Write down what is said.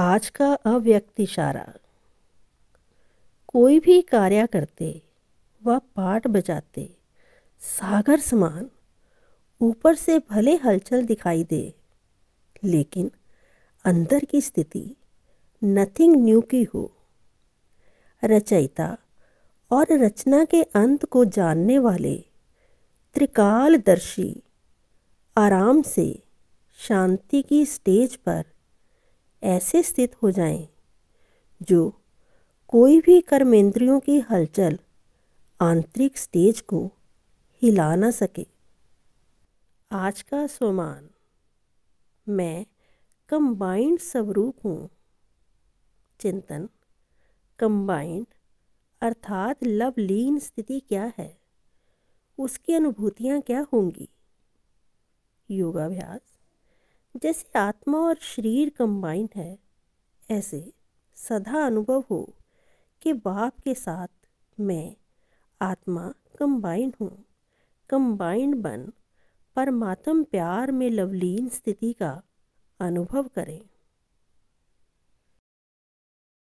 आज का अव्यक्त इशारा कोई भी कार्य करते व पाठ बजाते, सागर समान, ऊपर से भले हलचल दिखाई दे, लेकिन अंदर की स्थिति नथिंग न्यू की हो। रचयिता और रचना के अंत को जानने वाले, त्रिकालदर्शी, आराम से शांति की स्टेज पर ऐसे स्थित हो जाएँ, जो कोई भी कर्मेंद्रियों की हलचल आंतरिक स्टेज को हिला ना सके। आज का स्वमान। मैं कंबाइंड स्वरूप हूँ। चिंतन। कंबाइंड अर्थात लवलीन स्थिति क्या है? उसकी अनुभूतियाँ क्या होंगी? योगाभ्यास। जैसे आत्मा और शरीर कंबाइंड है, ऐसे सदा अनुभव हो कि बाप के साथ मैं आत्मा कंबाइंड हूँ। कंबाइंड बन परमात्म प्यार में लवलीन स्थिति का अनुभव करें।